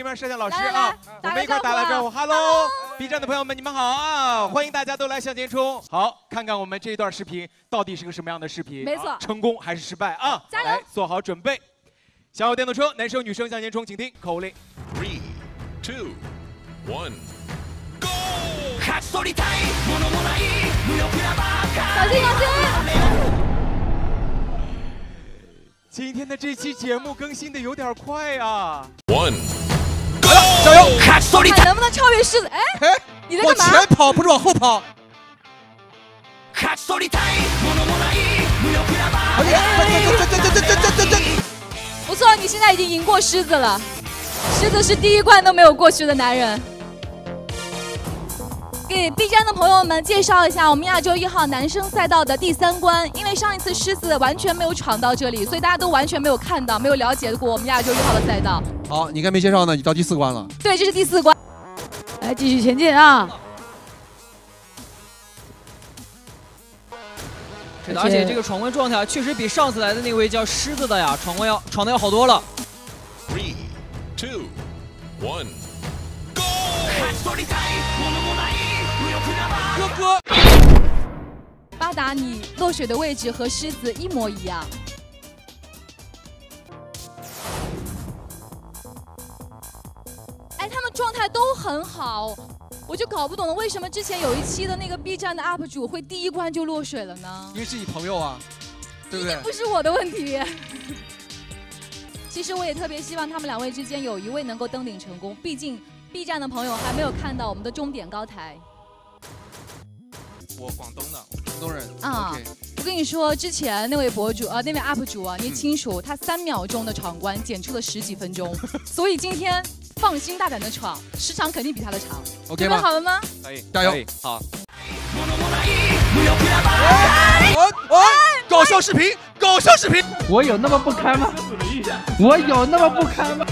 这边摄像老师来来啊，我们一块打打个招呼个招呼，Hello，B 站的朋友们，你们好啊！欢迎大家都来向前冲。好，看看我们这一段视频到底是个什么样的视频？没错成功还是失败啊？加油来，做好准备。小有电动车，男生女生向前冲，请听口令。Three, two, one, go! 小心小心！今天的这期节目更新的有点快啊！One, 能不能超越狮子？哎，你在干嘛？往前跑，不是往后跑。不错，你现在已经赢过狮子了。狮子是第一关都没有过去的男人。给 B 站的朋友们介绍一下我们亚洲一号男生赛道的第三关，因为上一次狮子完全没有闯到这里，所以大家都完全没有看到、没有了解过我们亚洲一号的赛道。好，你该没介绍呢，你到第四关了。对，这是第四关。来，继续前进啊！是的，而且这个闯关状态确实比上次来的那位叫狮子的呀，闯关要闯的要好多了。three, two, one, 哥哥，巴达，你落水的位置和狮子一模一样。哎，他们状态都很好，我就搞不懂了，为什么之前有一期的那个 B 站的 UP 主会第一关就落水了呢？因为是你朋友啊，对不对？不是我的问题。其实我也特别希望他们两位之间有一位能够登顶成功，毕竟 B 站的朋友还没有看到我们的终点高台。我广东的，广东人啊 OK 我跟你说，之前那位博主呃，那位 UP 主啊，你清楚，他三秒钟的闯关剪出了十几分钟，所以今天放心大胆的闯，时长肯定比他的长。OK 准备？好了吗？可以，加油好。搞笑视频，搞笑视频。我有那么不堪吗？我有那么不堪吗？